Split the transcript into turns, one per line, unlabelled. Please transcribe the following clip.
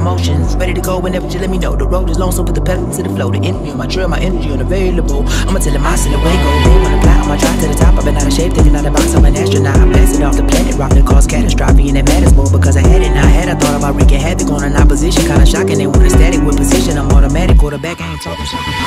Emotions. Ready to go whenever you let me know. The road is long, so put the pedal to the flow. The energy on my trail, my energy unavailable. I'ma tell him I send away go. They wanna fly, I'ma drive to the top. I've been out of shape, thinking out the box. I'm an astronaut. I'm blasting off the planet, rock that cause catastrophe. And it matters more because I had it. Now I had, I thought about wreaking havoc on an opposition. Kinda shocking, they want a static with position. I'm automatic, quarterback, I ain't talking shit.